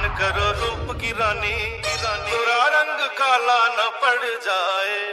करो रूप की रानी रानी। रंग काला न पड़ जाए।